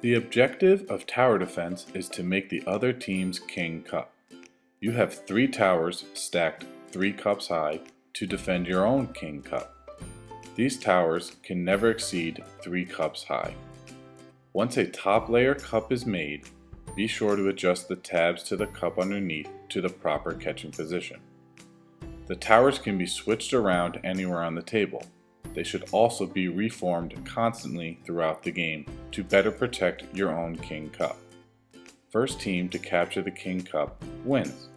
The objective of tower defense is to make the other team's king cup. You have three towers stacked three cups high to defend your own king cup. These towers can never exceed three cups high. Once a top layer cup is made, be sure to adjust the tabs to the cup underneath to the proper catching position. The towers can be switched around anywhere on the table. They should also be reformed constantly throughout the game to better protect your own King Cup. First team to capture the King Cup wins.